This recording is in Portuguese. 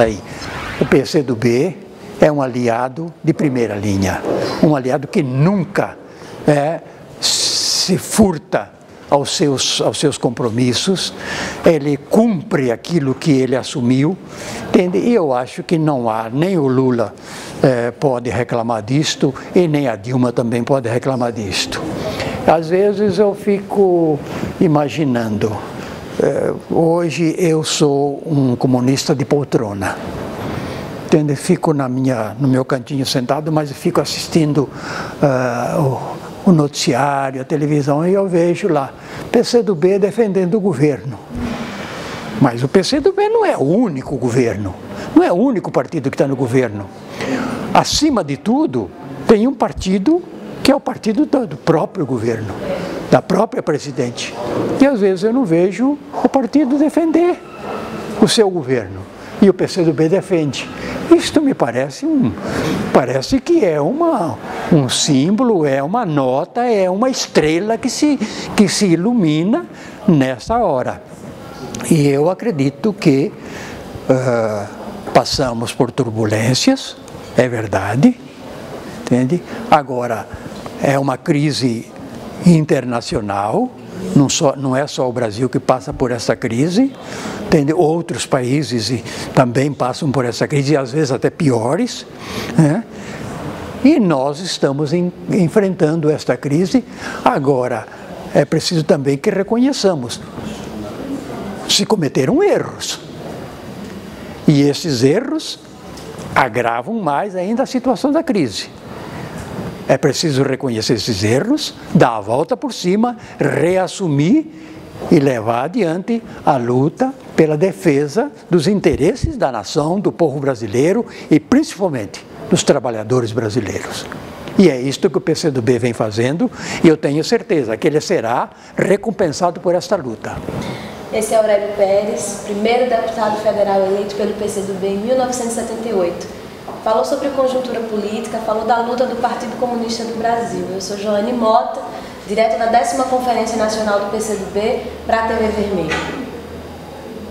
Aí, o PCdoB é um aliado de primeira linha, um aliado que nunca é, se furta aos seus, aos seus compromissos, ele cumpre aquilo que ele assumiu, entende? e eu acho que não há, nem o Lula é, pode reclamar disto, e nem a Dilma também pode reclamar disto. Às vezes eu fico imaginando, hoje eu sou um comunista de poltrona, entende? Fico na minha, no meu cantinho sentado, mas fico assistindo uh, o noticiário, a televisão, e eu vejo lá PCdoB defendendo o governo. Mas o PCdoB não é o único governo, não é o único partido que está no governo. Acima de tudo, tem um partido que é o partido do próprio governo, da própria presidente. E às vezes eu não vejo o partido defender o seu governo. E o PCdoB defende. Isto me parece um, parece que é uma, um símbolo, é uma nota, é uma estrela que se, que se ilumina nessa hora. E eu acredito que uh, passamos por turbulências, é verdade, entende? Agora, é uma crise internacional, não, só, não é só o Brasil que passa por essa crise, tem outros países também passam por essa crise, e às vezes até piores. Né? E nós estamos em, enfrentando esta crise. Agora, é preciso também que reconheçamos se cometeram erros. E esses erros agravam mais ainda a situação da crise. É preciso reconhecer esses erros, dar a volta por cima, reassumir e levar adiante a luta pela defesa dos interesses da nação, do povo brasileiro e principalmente dos trabalhadores brasileiros. E é isto que o PCdoB vem fazendo e eu tenho certeza que ele será recompensado por esta luta. Esse é Aurélio Pérez, primeiro deputado federal eleito pelo PCdoB em 1978 falou sobre conjuntura política, falou da luta do Partido Comunista do Brasil. Eu sou Joane Mota, direto da décima Conferência Nacional do PCdoB para a TV Vermelho.